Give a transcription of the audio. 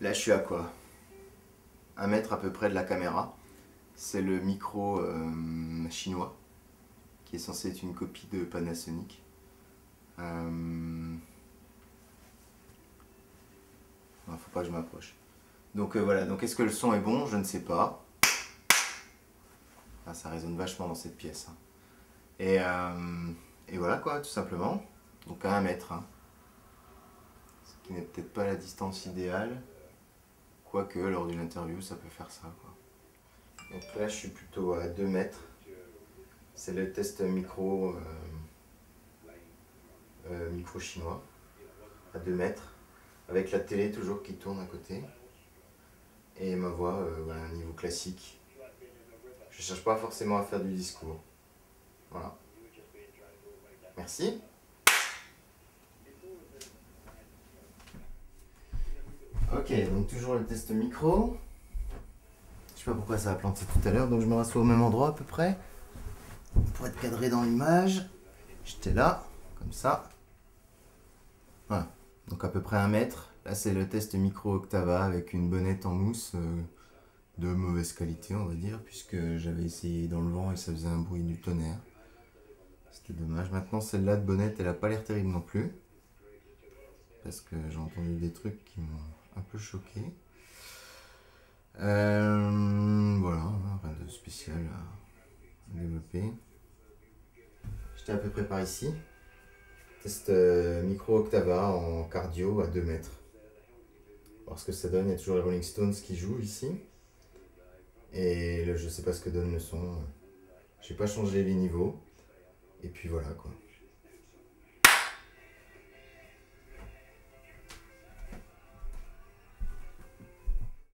Là, je suis à quoi? Un mètre à peu près de la caméra. C'est le micro euh, chinois qui est censé être une copie de Panasonic. Euh... faut pas que je m'approche. Donc euh, voilà, donc est-ce que le son est bon? Je ne sais pas. Ah, ça résonne vachement dans cette pièce. Hein. Et, euh, et, voilà quoi, tout simplement. Donc à un mètre. Hein. Ce qui n'est peut-être pas la distance idéale. Quoique, lors d'une interview, ça peut faire ça. Quoi. Donc là, je suis plutôt à 2 mètres. C'est le test micro, euh, euh, micro chinois, à 2 mètres, avec la télé toujours qui tourne à côté. Et ma voix, euh, niveau classique. Je cherche pas forcément à faire du discours. Voilà. Merci. Ok, donc toujours le test micro. Je sais pas pourquoi ça a planté tout à l'heure, donc je me rassois au même endroit à peu près. Pour être cadré dans l'image. J'étais là, comme ça. Voilà, donc à peu près un mètre. Là c'est le test micro Octava avec une bonnette en mousse euh, de mauvaise qualité on va dire, puisque j'avais essayé dans le vent et ça faisait un bruit du tonnerre. C'était dommage. Maintenant celle-là de bonnette elle a pas l'air terrible non plus. Parce que j'ai entendu des trucs qui m'ont un peu choqué. Euh, voilà, rien de spécial à développer. J'étais à peu près par ici. Test euh, micro Octava en cardio à 2 mètres. Voir ce que ça donne, il y a toujours les Rolling Stones qui jouent ici. Et je sais pas ce que donne le son. J'ai pas changé les niveaux. Et puis voilà quoi.